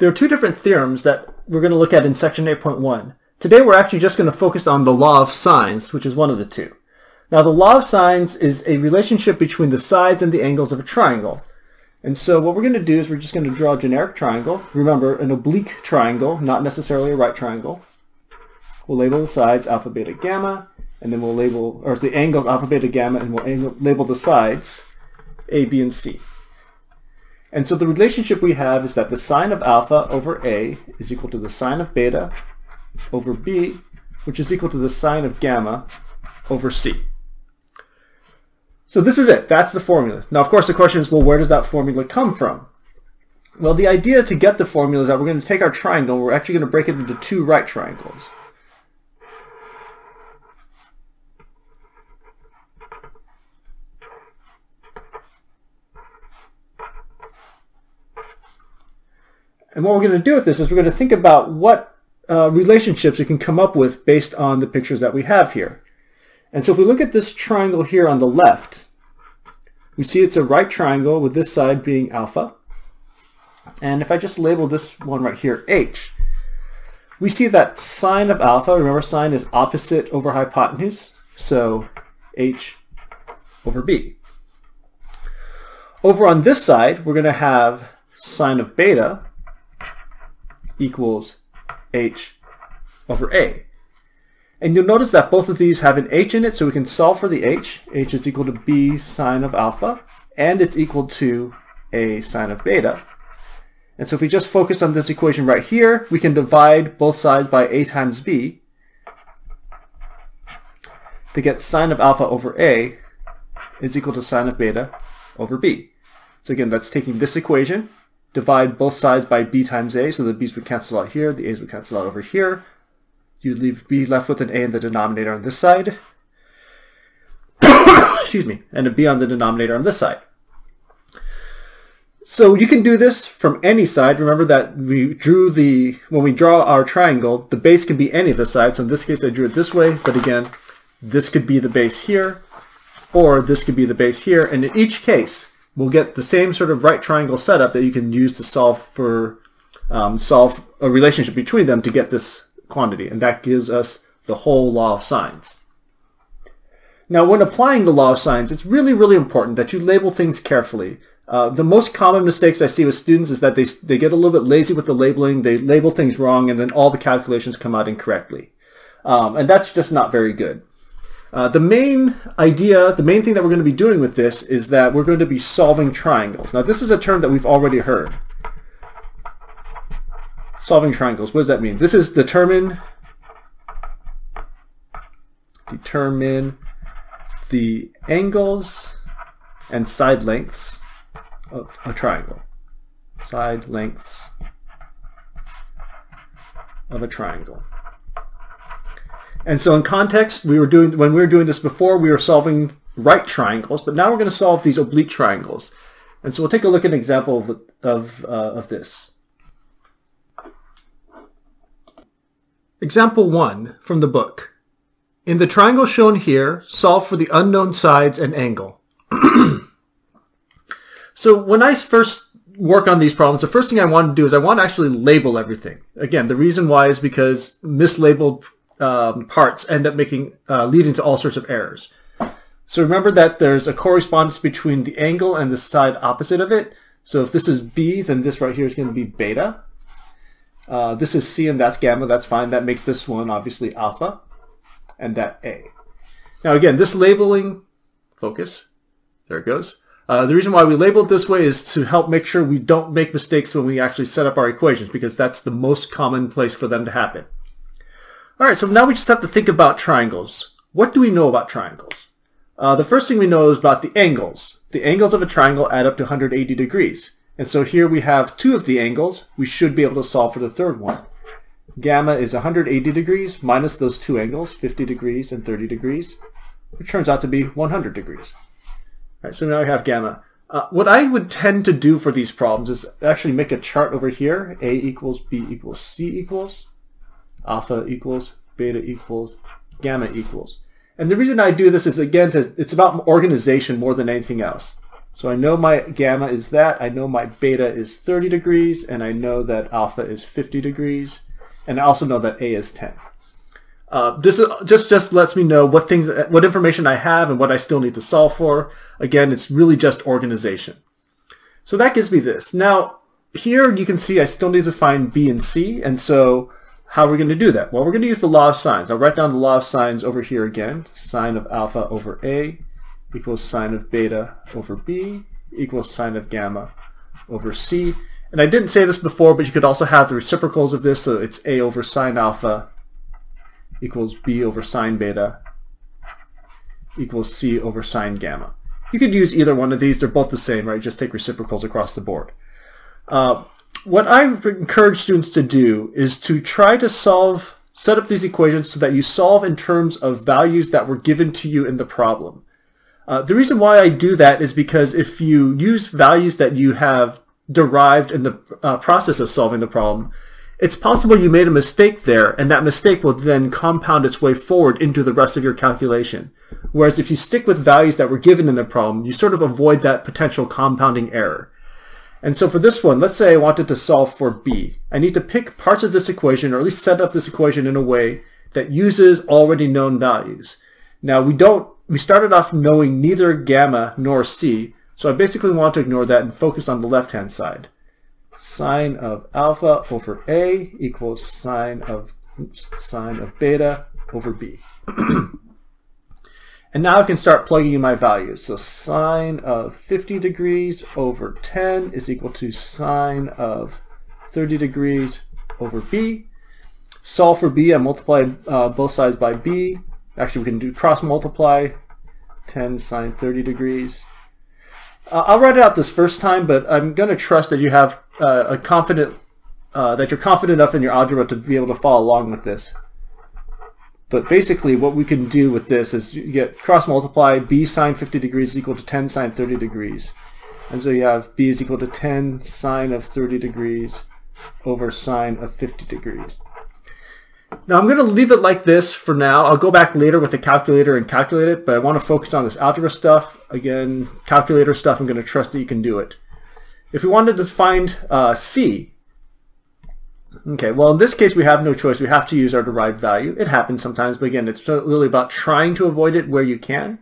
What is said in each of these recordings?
There are two different theorems that we're going to look at in section 8.1. Today we're actually just going to focus on the law of sines, which is one of the two. Now the law of sines is a relationship between the sides and the angles of a triangle. And so what we're going to do is we're just going to draw a generic triangle. Remember, an oblique triangle, not necessarily a right triangle. We'll label the sides alpha, beta, gamma, and then we'll label, or the angles alpha, beta, gamma, and we'll label the sides A, B, and C. And so the relationship we have is that the sine of alpha over A is equal to the sine of beta over B, which is equal to the sine of gamma over C. So this is it. That's the formula. Now, of course, the question is, well, where does that formula come from? Well, the idea to get the formula is that we're going to take our triangle, we're actually going to break it into two right triangles. And what we're going to do with this is we're going to think about what uh, relationships we can come up with based on the pictures that we have here. And so if we look at this triangle here on the left, we see it's a right triangle with this side being alpha. And if I just label this one right here h, we see that sine of alpha, remember sine is opposite over hypotenuse, so h over b. Over on this side, we're going to have sine of beta, equals h over a. And you'll notice that both of these have an h in it, so we can solve for the h. h is equal to b sine of alpha, and it's equal to a sine of beta. And so if we just focus on this equation right here, we can divide both sides by a times b to get sine of alpha over a is equal to sine of beta over b. So again, that's taking this equation, divide both sides by b times a, so the b's would cancel out here, the a's would cancel out over here. You'd leave b left with an a in the denominator on this side. Excuse me, and a b on the denominator on this side. So you can do this from any side. Remember that we drew the, when we draw our triangle, the base can be any of the sides. So in this case, I drew it this way, but again, this could be the base here, or this could be the base here. And in each case, we'll get the same sort of right triangle setup that you can use to solve for um, solve a relationship between them to get this quantity, and that gives us the whole law of sines. Now, when applying the law of sines, it's really, really important that you label things carefully. Uh, the most common mistakes I see with students is that they, they get a little bit lazy with the labeling, they label things wrong, and then all the calculations come out incorrectly. Um, and that's just not very good. Uh, the main idea, the main thing that we're going to be doing with this is that we're going to be solving triangles. Now this is a term that we've already heard. Solving triangles, what does that mean? This is determine, determine the angles and side lengths of a triangle. Side lengths of a triangle. And so in context, we were doing when we were doing this before, we were solving right triangles, but now we're going to solve these oblique triangles. And so we'll take a look at an example of, of, uh, of this. Example 1 from the book. In the triangle shown here, solve for the unknown sides and angle. so when I first work on these problems, the first thing I want to do is I want to actually label everything. Again, the reason why is because mislabeled um, parts end up making uh, leading to all sorts of errors. So remember that there's a correspondence between the angle and the side opposite of it. So if this is B, then this right here is going to be beta. Uh, this is C and that's gamma, that's fine. That makes this one obviously alpha and that A. Now again, this labeling, focus, there it goes. Uh, the reason why we label it this way is to help make sure we don't make mistakes when we actually set up our equations because that's the most common place for them to happen. All right, so now we just have to think about triangles. What do we know about triangles? Uh, the first thing we know is about the angles. The angles of a triangle add up to 180 degrees. And so here we have two of the angles. We should be able to solve for the third one. Gamma is 180 degrees minus those two angles, 50 degrees and 30 degrees, which turns out to be 100 degrees. All right, so now we have gamma. Uh, what I would tend to do for these problems is actually make a chart over here. A equals B equals C equals alpha equals, beta equals, gamma equals. And the reason I do this is, again, to, it's about organization more than anything else. So I know my gamma is that, I know my beta is 30 degrees, and I know that alpha is 50 degrees, and I also know that A is 10. Uh, this is, just just lets me know what things, what information I have and what I still need to solve for. Again, it's really just organization. So that gives me this. Now, here you can see I still need to find B and C, and so how are we going to do that? Well, we're going to use the law of sines. I'll write down the law of sines over here again. Sine of alpha over A equals sine of beta over B equals sine of gamma over C. And I didn't say this before, but you could also have the reciprocals of this, so it's A over sine alpha equals B over sine beta equals C over sine gamma. You could use either one of these. They're both the same, right? Just take reciprocals across the board. Uh, what I encourage students to do is to try to solve, set up these equations so that you solve in terms of values that were given to you in the problem. Uh, the reason why I do that is because if you use values that you have derived in the uh, process of solving the problem, it's possible you made a mistake there, and that mistake will then compound its way forward into the rest of your calculation. Whereas if you stick with values that were given in the problem, you sort of avoid that potential compounding error. And so for this one, let's say I wanted to solve for b. I need to pick parts of this equation, or at least set up this equation in a way that uses already known values. Now we don't we started off knowing neither gamma nor c, so I basically want to ignore that and focus on the left-hand side. Sine of alpha over a equals sine of oops, sine of beta over b. and now I can start plugging in my values. So sine of 50 degrees over 10 is equal to sine of 30 degrees over b. Solve for b, I multiply uh, both sides by b. Actually, we can do cross multiply. 10 sine 30 degrees. Uh, I'll write it out this first time, but I'm going to trust that you have uh, a confident, uh, that you're confident enough in your algebra to be able to follow along with this. But basically what we can do with this is you get cross multiply b sine 50 degrees is equal to 10 sine 30 degrees. And so you have b is equal to 10 sine of 30 degrees over sine of 50 degrees. Now I'm going to leave it like this for now. I'll go back later with the calculator and calculate it, but I want to focus on this algebra stuff. Again, calculator stuff, I'm going to trust that you can do it. If we wanted to find uh, C, okay, well in this case we have no choice. We have to use our derived value. It happens sometimes, but again, it's really about trying to avoid it where you can.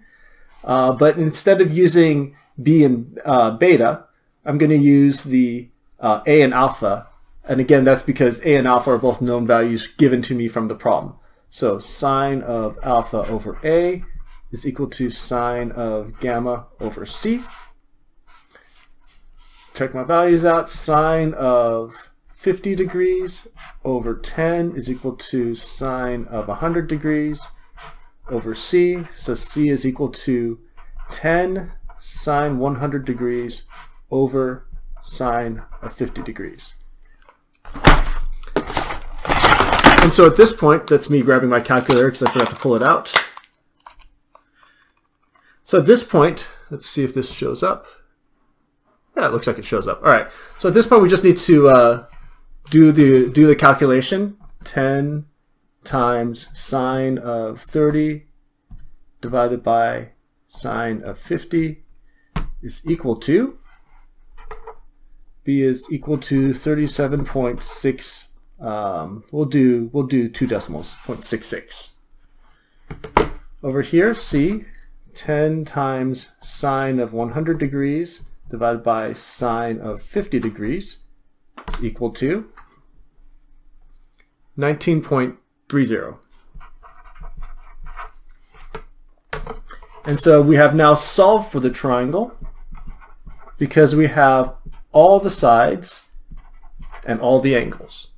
Uh, but instead of using B and uh, beta, I'm going to use the uh, A and alpha and again, that's because A and alpha are both known values given to me from the problem. So sine of alpha over A is equal to sine of gamma over C. Check my values out. Sine of 50 degrees over 10 is equal to sine of 100 degrees over C. So C is equal to 10 sine 100 degrees over sine of 50 degrees. And so at this point, that's me grabbing my calculator because I forgot to pull it out. So at this point, let's see if this shows up. Yeah, it looks like it shows up. All right. So at this point, we just need to uh, do the do the calculation. 10 times sine of 30 divided by sine of 50 is equal to b is equal to 37.6 um, we'll do we'll do two decimals 0.66 over here c 10 times sine of 100 degrees divided by sine of 50 degrees is equal to 19.30 and so we have now solved for the triangle because we have all the sides and all the angles